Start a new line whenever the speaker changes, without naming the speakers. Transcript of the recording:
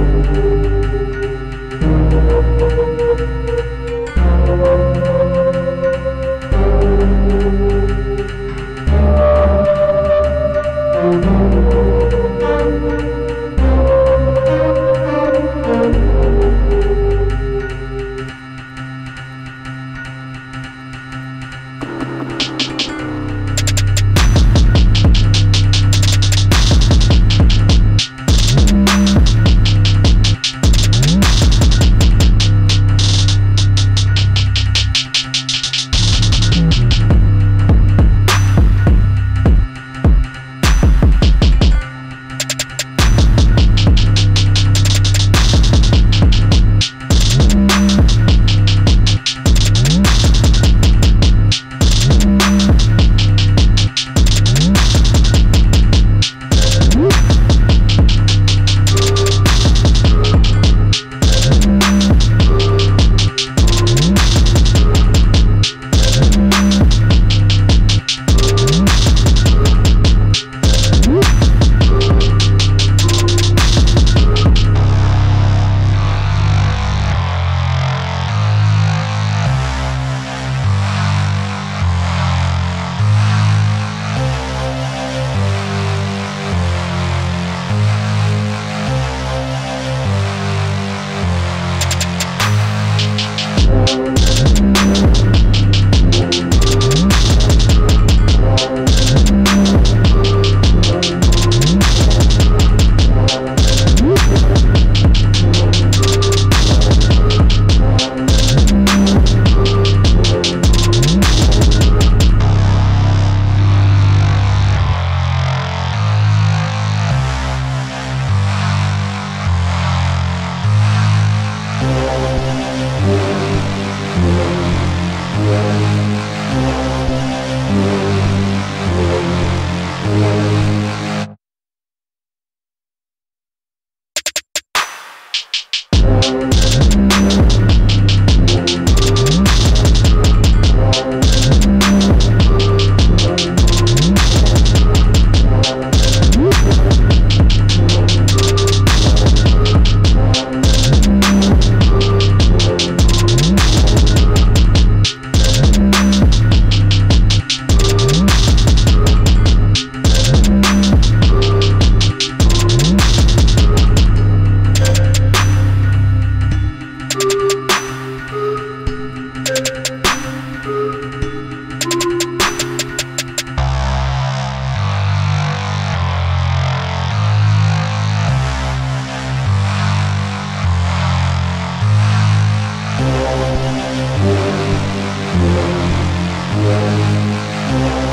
Thank you.
Thank